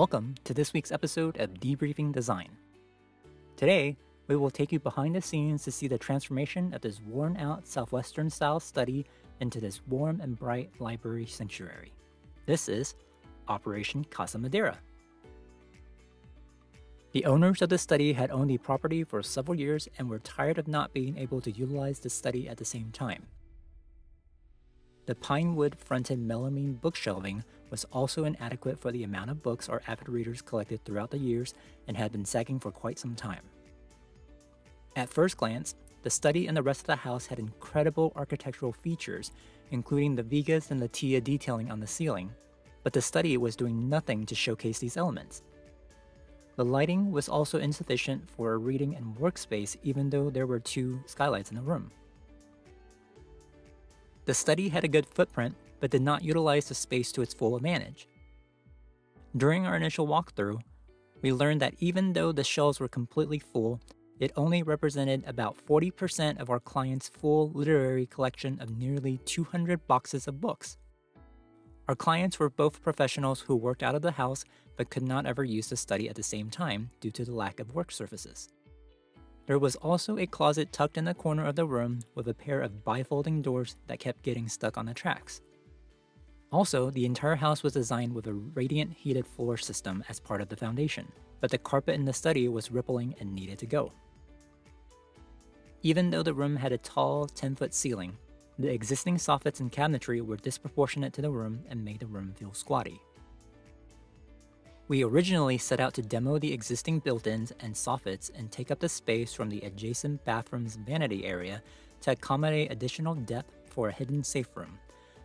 Welcome to this week's episode of Debriefing Design. Today, we will take you behind the scenes to see the transformation of this worn out Southwestern style study into this warm and bright library sanctuary. This is Operation Casa Madera. The owners of the study had owned the property for several years and were tired of not being able to utilize the study at the same time. The pine wood fronted melamine bookshelving was also inadequate for the amount of books our avid readers collected throughout the years and had been sagging for quite some time. At first glance, the study and the rest of the house had incredible architectural features, including the vigas and latilla detailing on the ceiling, but the study was doing nothing to showcase these elements. The lighting was also insufficient for a reading and workspace even though there were two skylights in the room. The study had a good footprint, but did not utilize the space to its full advantage. During our initial walkthrough, we learned that even though the shelves were completely full, it only represented about 40% of our client's full literary collection of nearly 200 boxes of books. Our clients were both professionals who worked out of the house but could not ever use the study at the same time due to the lack of work surfaces. There was also a closet tucked in the corner of the room with a pair of bifolding doors that kept getting stuck on the tracks. Also, the entire house was designed with a radiant heated floor system as part of the foundation, but the carpet in the study was rippling and needed to go. Even though the room had a tall 10 foot ceiling, the existing soffits and cabinetry were disproportionate to the room and made the room feel squatty. We originally set out to demo the existing built-ins and soffits and take up the space from the adjacent bathroom's vanity area to accommodate additional depth for a hidden safe room,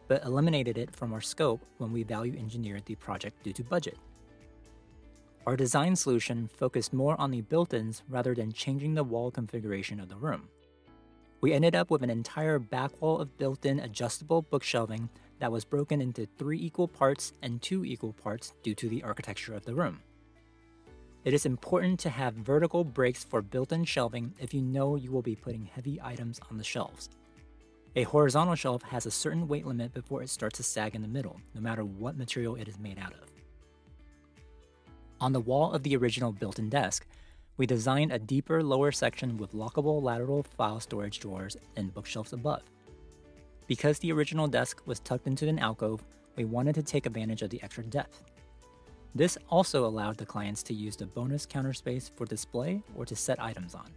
but eliminated it from our scope when we value engineered the project due to budget. Our design solution focused more on the built-ins rather than changing the wall configuration of the room. We ended up with an entire back wall of built-in adjustable bookshelving that was broken into three equal parts and two equal parts due to the architecture of the room. It is important to have vertical breaks for built-in shelving if you know you will be putting heavy items on the shelves. A horizontal shelf has a certain weight limit before it starts to sag in the middle, no matter what material it is made out of. On the wall of the original built-in desk, we designed a deeper lower section with lockable lateral file storage drawers and bookshelves above. Because the original desk was tucked into an alcove, we wanted to take advantage of the extra depth. This also allowed the clients to use the bonus counter space for display or to set items on.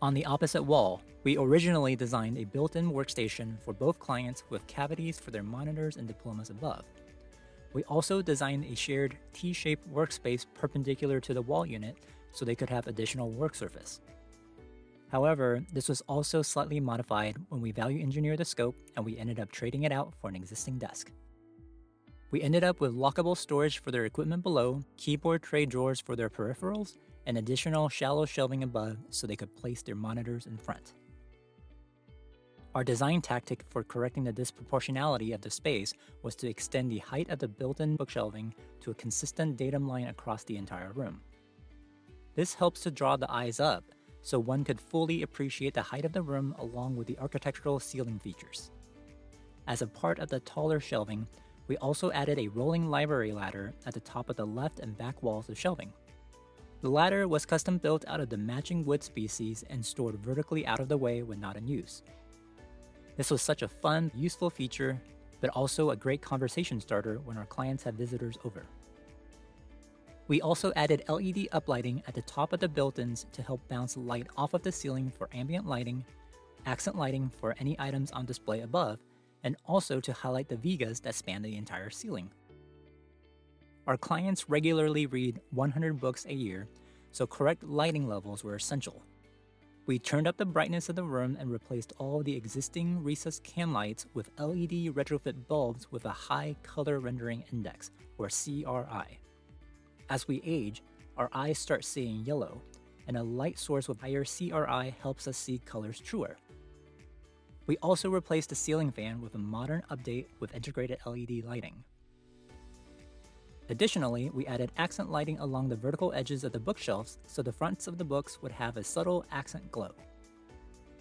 On the opposite wall, we originally designed a built-in workstation for both clients with cavities for their monitors and diplomas above. We also designed a shared T-shaped workspace perpendicular to the wall unit so they could have additional work surface. However, this was also slightly modified when we value engineered the scope and we ended up trading it out for an existing desk. We ended up with lockable storage for their equipment below, keyboard tray drawers for their peripherals, and additional shallow shelving above so they could place their monitors in front. Our design tactic for correcting the disproportionality of the space was to extend the height of the built-in bookshelving to a consistent datum line across the entire room. This helps to draw the eyes up so one could fully appreciate the height of the room along with the architectural ceiling features. As a part of the taller shelving, we also added a rolling library ladder at the top of the left and back walls of shelving. The ladder was custom built out of the matching wood species and stored vertically out of the way when not in use. This was such a fun, useful feature, but also a great conversation starter when our clients have visitors over. We also added LED uplighting at the top of the built-ins to help bounce light off of the ceiling for ambient lighting, accent lighting for any items on display above, and also to highlight the vigas that span the entire ceiling. Our clients regularly read 100 books a year, so correct lighting levels were essential. We turned up the brightness of the room and replaced all the existing recessed can lights with LED retrofit bulbs with a high color rendering index, or CRI. As we age, our eyes start seeing yellow, and a light source with higher CRI helps us see colors truer. We also replaced the ceiling fan with a modern update with integrated LED lighting. Additionally, we added accent lighting along the vertical edges of the bookshelves so the fronts of the books would have a subtle accent glow.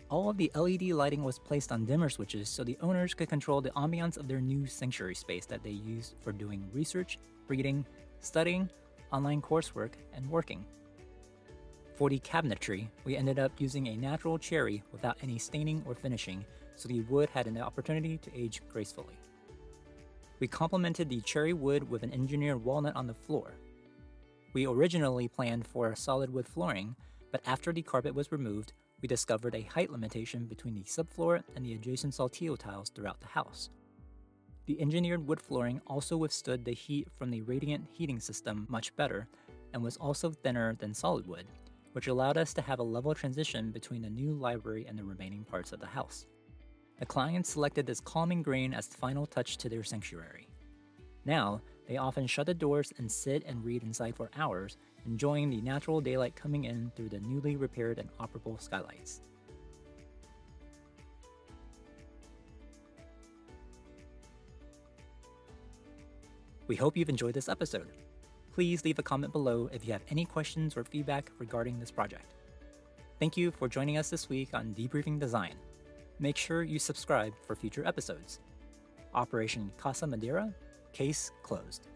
All of the LED lighting was placed on dimmer switches so the owners could control the ambiance of their new sanctuary space that they used for doing research reading, studying, online coursework, and working. For the cabinetry, we ended up using a natural cherry without any staining or finishing, so the wood had an opportunity to age gracefully. We complemented the cherry wood with an engineered walnut on the floor. We originally planned for solid wood flooring, but after the carpet was removed, we discovered a height limitation between the subfloor and the adjacent saltillo tiles throughout the house. The engineered wood flooring also withstood the heat from the radiant heating system much better and was also thinner than solid wood, which allowed us to have a level transition between the new library and the remaining parts of the house. The clients selected this calming green as the final touch to their sanctuary. Now, they often shut the doors and sit and read inside for hours, enjoying the natural daylight coming in through the newly repaired and operable skylights. We hope you've enjoyed this episode please leave a comment below if you have any questions or feedback regarding this project. Thank you for joining us this week on Debriefing Design. Make sure you subscribe for future episodes. Operation Casa Madera, case closed.